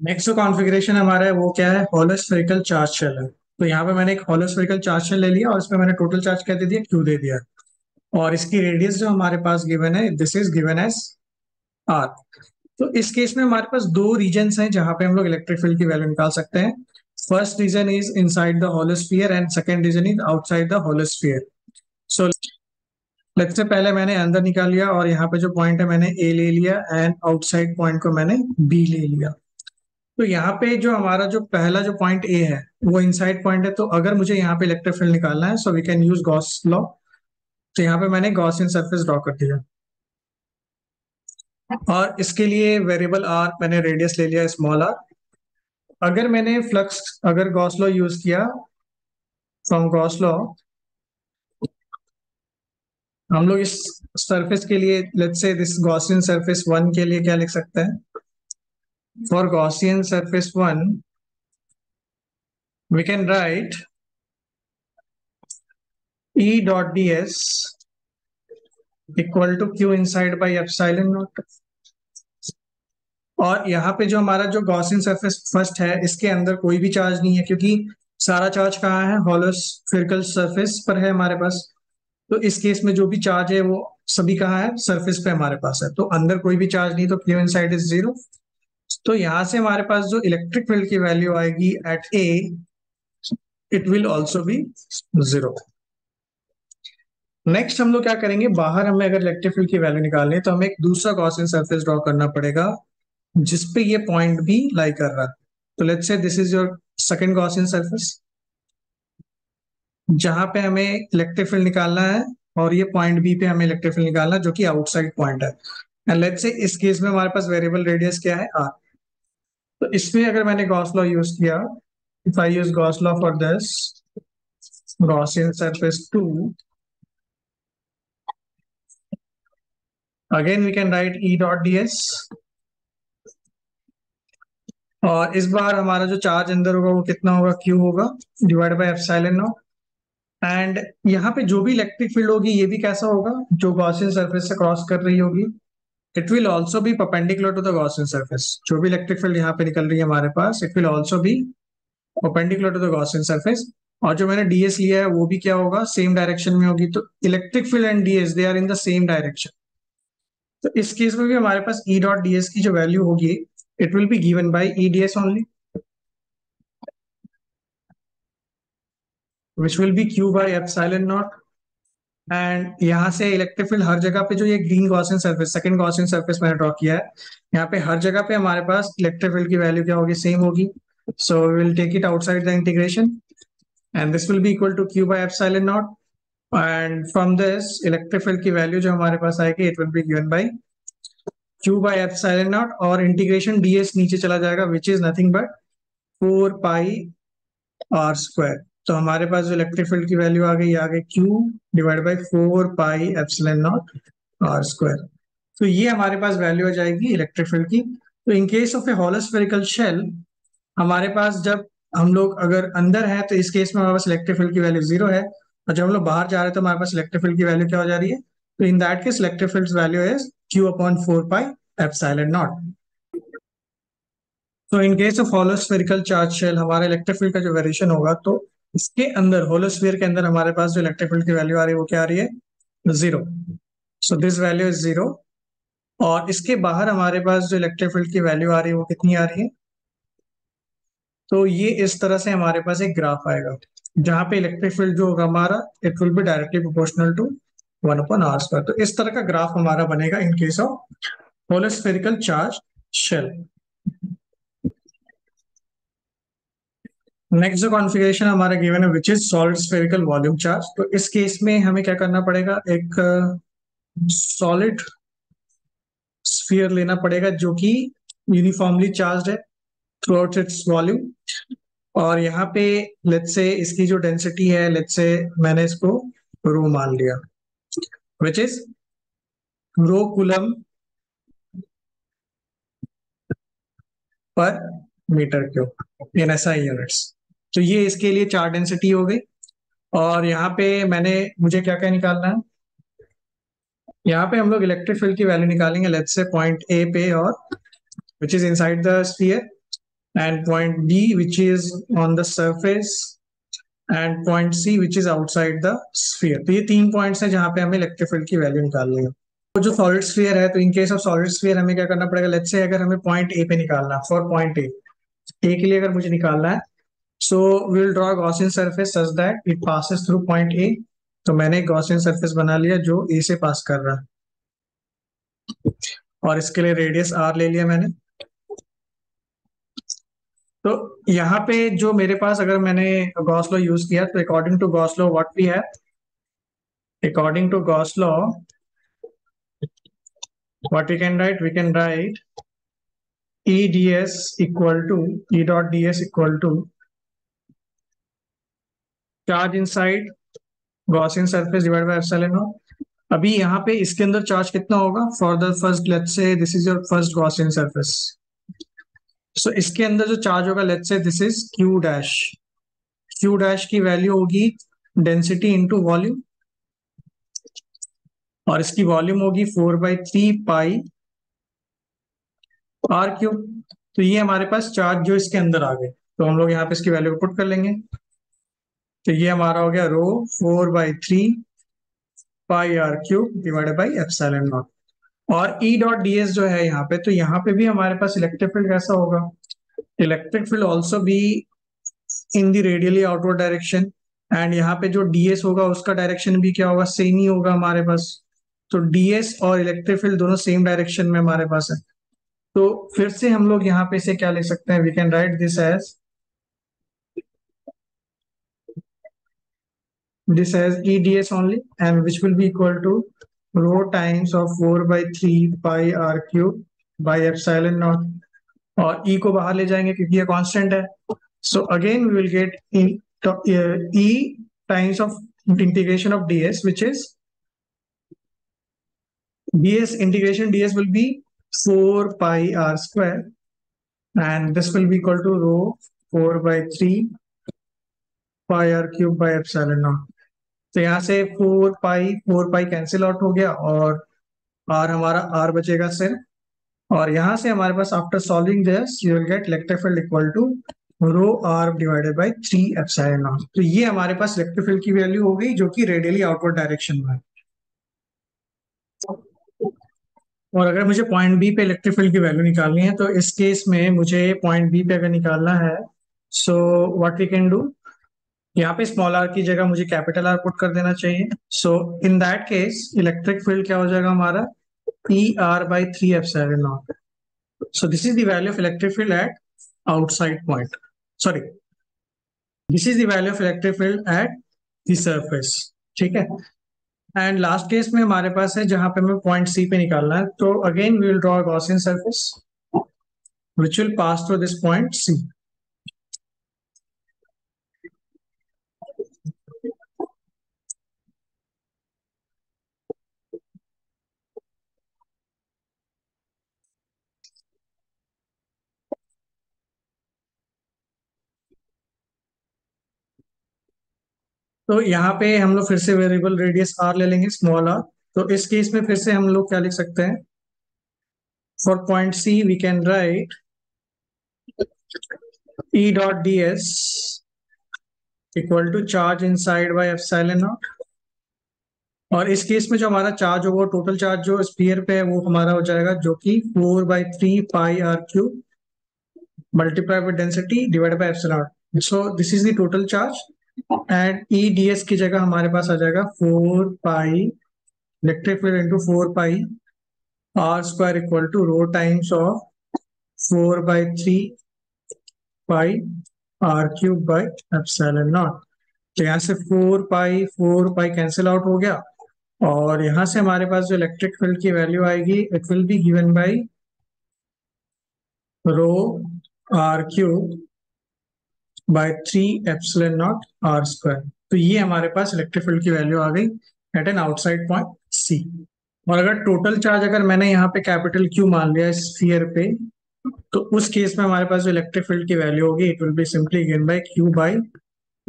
Next जो configuration हमारा है, वो क्या है? होलोस्फेरिकल चार्ज शेल है। तो यहाँ पे मैंने एक होलोस्फेरिकल चार्ज शेल ले लिया और इसमें मैंने टोटल चार्ज क्या दे दिया क्यू दे दिया। और इसकी रेडियस जो हमारे पास गिवन है this is given as R तो इस केस में हमारे पास दो रीजन हैं जहाँ पे हम लोग इलेक्ट्रिक फ़ील्ड की वैल्यू निकाल सकते हैं। First region is inside the hollow sphere and second region is outside the hollow sphere so let's say पहले मैंने अंदर निकाल लिया और यहाँ पे जो पॉइंट है, मैंने ए ले लिया एंड आउटसाइड पॉइंट को मैंने बी ले लिया। तो यहाँ पे जो हमारा जो पहला जो पॉइंट ए है, वो इनसाइड पॉइंट है तो अगर मुझे यहाँ पे इलेक्ट्रिक फ़ील्ड निकालना है so we can use Gauss law तो यहाँ पे मैंने गॉसियन सरफेस ड्रॉ कर दिया। और इसके लिए वेरिएबल आर मैंने रेडियस ले लिया स्मॉल आर अगर मैंने फ्लक्स अगर गॉस लॉ यूज़ किया फ्रॉम गॉस लॉ हम लोग इस सरफेस के लिए let's say this Gaussian surface one के लिए क्या लिख सकते हैं? For Gaussian surface 1, we can write E dot ds equal to Q inside by epsilon naught और यहाँ पे जो हमारा जो गॉसियन सरफेस फ़र्स्ट है इसके अंदर कोई भी चार्ज नहीं है क्योंकि सारा चार्ज कहाँ है? हॉलोस्फेरिकल सरफेस पर है हमारे पास। तो इस केस में जो भी चार्ज है वो सभी कहाँ है? सरफेस पे हमारे पास है। तो अंदर कोई भी चार्ज नहीं तो क्यू इनसाइड इज़ ज़ीरो तो यहाँ से हमारे पास जो इलेक्ट्रिक फ़ील्ड की वैल्यू आएगी at A it will also be zero next हम लोग क्या करेंगे? बाहर हमें अगर इलेक्ट्रिक फ़ील्ड की वैल्यू निकालनी है तो हमें एक दूसरा गॉसियन सरफेस ड्रॉ करना पड़ेगा जिसपे ये पॉइंट भी लाई कर रहा है। तो let's say this is your second Gaussian surface जहाँ पे हमें इलेक्ट्रिक फ़ील्ड निकालना है, और ये पॉइंट बी पे हमें इलेक्ट्रिक फ़ील्ड निकालना है, जो कि आउटसाइड पॉइंट है। एंड लेट्स से इस केस में हमारे पास वेरिएबल रेडियस क्या है? आर तो इसमें अगर मैंने गॉस लॉ यूज़ किया if I use Gauss law for this Gaussian surface 2 again we can write E dot ds और इस बार हमारा जो चार्ज अंदर होगा वो कितना होगा? क्यू होगा divide by epsilon naught and यहाँ पे जो भी इलेक्ट्रिक फ़ील्ड होगी, ये भी कैसा होगा? जो गॉसियन सरफेस से क्रॉस कर रही होगी it will also be perpendicular to the Gaussian surface जो भी इलेक्ट्रिक फ़ील्ड यहाँ पे निकल रही है हमारे पास it will also be perpendicular to the Gaussian surface और जो मैंने डीएस लिया है, वो भी क्या होगा? सेम डायरेक्शन में होगी। तो electric field and DS they are in the same direction तो इस केस में भी हमारे पास ई डॉट डीएस की जो वैल्यू होगी it will be given by E D only which will be q by epsilon naught. And यहाँ से इलेक्ट्रिक फ़ील्ड हर जगह पे जो ये green Gaussian surface second Gaussian surface मैंने ड्रॉ किया है। यहाँ पे हर जगह पे हमारे पास इलेक्ट्रिक फ़ील्ड की वैल्यू क्या होगी? सेम होगी। So we will take it outside the integration and this will be equal to Q by epsilon naught and from this electric field की वैल्यू जो हमारे पास आएगी it will be given by Q by epsilon naught और integration DS नीचे चला जाएगा which is nothing but four pi R square तो हमारे पास जो इलेक्ट्रिक फ़ील्ड की वैल्यू आ गई आ गई Q divide by four pi epsilon naught R square तो ये हमारे पास वैल्यू आ जाएगी इलेक्ट्रिक फ़ील्ड की। तो in case of a hollow spherical shell हमारे पास जब हम लोग अगर अंदर है तो इस केस में हमारे पास इलेक्ट्रिक फ़ील्ड की वैल्यू ज़ीरो है। और जब हम लोग बाहर जा रहे हैं तो हमारे पास इलेक्ट्रिक फ़ील्ड की वैल्यू क्या हो जा रही है? तो in that case electric field value is Q upon four pi epsilon naught तो in case of hollow spherical charge shell हमारा इलेक्ट्रिक फ़ील्ड का जो वेरिएशन होगा तो इसके अंदर होलोस्फीयर के अंदर हमारे पास जो इलेक्ट्रिक फ़ील्ड की वैल्यू आ रही है, वो क्या आ रही है? Zero so this value is zero और इसके बाहर हमारे पास जो इलेक्ट्रिक फ़ील्ड की वैल्यू आ रही है, वो कितनी आ रही है? तो ये इस तरह से हमारे पास एक ग्राफ आएगा, जहाँ पे इलेक्ट्रिक फ़ील्ड जो होगा हमारा it will be directly proportional to one upon R square तो इस तरह का ग्राफ हमारा बनेगा in case of hollow spherical charge shell next जो कॉन्फ़िगरेशन हमारा गिवन है which is solid spherical volume charge तो इस केस में हमें क्या करना पड़ेगा? एक सॉलिड uh, स्फीयर लेना पड़ेगा जो कि यूनिफॉर्मली चार्ज है थ्रू आउट इट्स वॉल्यूम और यहाँ पे लेट्स से इसकी जो डेंसिटी है लेट्स से मैंने इसको रो मान लिया which is rho coulomb per metre cube in SI units तो ये इसके लिए चार डेंसिटी हो गई। और यहाँ पे मैंने, मुझे क्या क्या निकालना है? यहाँ पे हम लोग इलेक्ट्रिक फ़ील्ड की वैल्यू निकालेंगे लेट्स से पॉइंट ए पे और which is inside the sphere and point B which is on the surface and point C which is outside the sphere. तो ये तीन पॉइंट्स हैं जहाँ पे हमें इलेक्ट्रिक फ़ील्ड की वैल्यू निकालनी है। तो जो सॉलिड स्फीयर है तो in case of solid sphere हमें क्या करना पड़ेगा? लेट्स से अगर हमें पॉइंट ए पे निकालना फॉर पॉइंट ए ए के लिए अगर मुझे निकालना है so will draw Gaussian surface such that it passes through point A तो मैंने एक गॉसियन सरफेस बना लिया जो ए से पास कर रहा। है और इसके लिए रेडियस आर ले लिया मैंने। तो यहाँ पे जो मेरे पास अगर मैंने गॉसलो यूज़ किया तो according to Gauss law what we have according to Gauss law what we can write? We can write eds equal to e dot ds equal to inside Gaussian surface divided by epsilon naught अभी यहाँ पे इसके अंदर charge कितना होगा? For the first let's say this is your first Gaussian surface so इसके अंदर जो चार्ज होगा let's say this is Q dash Q dash की वैल्यू होगी डेंसिटी इंटू वॉल्यूम और इसकी वॉल्यूम होगी four by three pi R cube तो ये हमारे पास चार्ज जो इसके अंदर आ गए। तो हम लोग यहाँ पे इसकी वैल्यू को पुट कर लेंगे। तो ये हमारा हो गया rho four by three pi R Q divided by epsilon naught. और ई डॉट डी एस जो है यहाँ पे तो यहाँ पे भी हमारे पास इलेक्ट्रिक फ़ील्ड कैसा होगा? Electric field also be in the radially outward direction and यहाँ पे जो डीएस होगा, उसका डायरेक्शन भी क्या होगा? सेम ही होगा हमारे पास। तो डीएस और इलेक्ट्रिक फ़ील्ड दोनों सेम डायरेक्शन में हमारे पास है। तो फिर से हम लोग यहाँ पे से क्या ले सकते हैं? We can write this as this as EDS only and which will be equal to rho times of 4 by 3 pi r cube by epsilon naught और E को बाहर ले जाएंगे क्योंकि ये कांस्टेंट है so again we will get E times of integration of ds which is ds integration ds will be 4 pi r square and this will be equal to rho 4 by 3 pi r cube by epsilon naught तो यहाँ से four pi four pi cancel out हो गया और are हमारा are बचेगा सिर्फ़। और यहाँ से हमारे पास after solving this you will get electric field equal to rho R divided by three epsilon naught तो ये हमारे पास इलेक्ट्रिक फ़ील्ड की वैल्यू हो गई, जो कि रेडियली आउटवर्ड डायरेक्शन में और अगर मुझे पॉइंट बी पे इलेक्ट्रिक फ़ील्ड की वैल्यू निकालनी है तो इस केस में मुझे पॉइंट बी पे अगर निकालना है so what we can do यहाँ पे स्मॉल आर की जगह मुझे कैपिटल आर पुट कर देना चाहिए। So in that case electric field क्या हो जाएगा हमारा? P R by three epsilon naught so this is the value of electric field at outside point sorry this is the value of electric field at the surface ठीक है? And last case में हमारे पास है जहाँ पे हमें point सी पे निकालना है। तो again we will draw Gaussian surface which will pass through this point C तो यहाँ पे हम लोग फिर से वेरिएबल रेडियस आर ले लेंगे स्मॉल आर तो इस केस में फिर से हम लोग क्या लिख सकते हैं? For point C we can write E dot D S equal to charge inside by epsilon naught और इस केस में जो हमारा चार्ज होगा टोटल चार्ज जो स्पीयर पे है, वो हमारा हो जाएगा जो कि four by three pi R Q multiply with density divide by F so this is the total charge and E D S की जगह हमारे पास आ जाएगा four pi electric field into four pi R square equal to rho times of four by three pi R cube by epsilon naught तो यहाँ से four pi four pi cancel out हो गया। और यहाँ से हमारे पास जो इलेक्ट्रिक फ़ील्ड की वैल्यू आएगी it will be given by rho R cube by three epsilon naught R square तो ये हमारे पास इलेक्ट्रिक फ़ील्ड की वैल्यू आ गई at an outside point C और अगर टोटल चार्ज अगर मैंने यहाँ पे कैपिटल क्यू मान लिया स्फीयर पे तो उस केस में हमारे पास जो इलेक्ट्रिक फ़ील्ड की वैल्यू होगी it will be simply given by Q by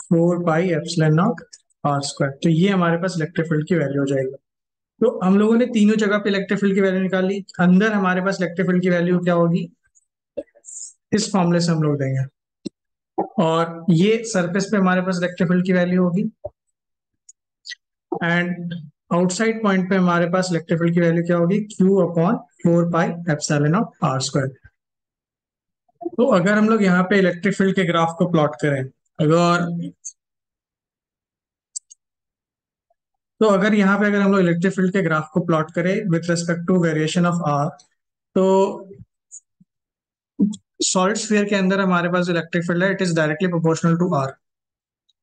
four by epsilon naught R square तो ये हमारे पास इलेक्ट्रिक फ़ील्ड की वैल्यू हो जाएगी। तो हम लोगों ने तीनों जगह पे इलेक्ट्रिक फ़ील्ड की वैल्यू निकाल। ली अंदर हमारे पास इलेक्ट्रिक फ़ील्ड की वैल्यू क्या होगी? इस फॉर्मूले से हम लोग देंगे। और ये सरफेस पे हमारे पास इलेक्ट्रिक फ़ील्ड की वैल्यू होगी। एंड आउटसाइड पॉइंट पे हमारे पास इलेक्ट्रिक फ़ील्ड की वैल्यू क्या होगी? Q upon four pi epsilon of R square तो अगर हम लोग यहाँ पे इलेक्ट्रिक फ़ील्ड के ग्राफ को प्लॉट करें, अगर तो अगर यहाँ पे अगर हम लोग इलेक्ट्रिक फ़ील्ड के ग्राफ को प्लॉट करें with respect to variation of R तो सॉलिड स्फीयर के अंदर हमारे पास इलेक्ट्रिक फ़ील्ड है it is directly proportional to R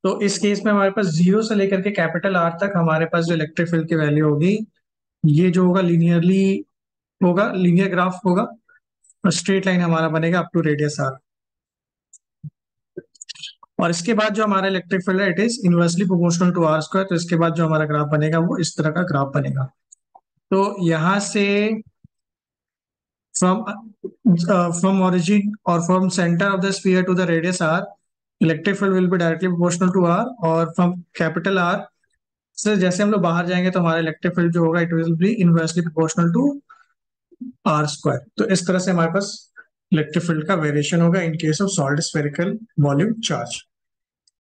तो इस केस में हमारे पास ज़ीरो से लेकर के कैपिटल आर तक हमारे पास जो इलेक्ट्रिक फ़ील्ड की वैल्यू होगी, ये जो होगा लीनियरली होगा लीनियर ग्राफ होगा स्ट्रेट लाइन हमारा बनेगा अप टू रेडियस आर और इसके बाद जो हमारा इलेक्ट्रिक फ़ील्ड है it is inversely proportional to R square तो इसके बाद जो हमारा ग्राफ बनेगा, वो इस तरह का ग्राफ बनेगा। तो यहाँ से फ्रॉम फ्रॉम ओरिजिन और from centre of the sphere to the radius R electric field will be directly proportional to R और फ्रॉम कैपिटल आर से जैसे हम लोग बाहर जाएँगे तो हमारा इलेक्ट्रिक फ़ील्ड जो होगा it will be inversely proportional to R square तो इस तरह से हमारे पास इलेक्ट्रिक फ़ील्ड का वेरिएशन होगा in case of solid spherical volume charge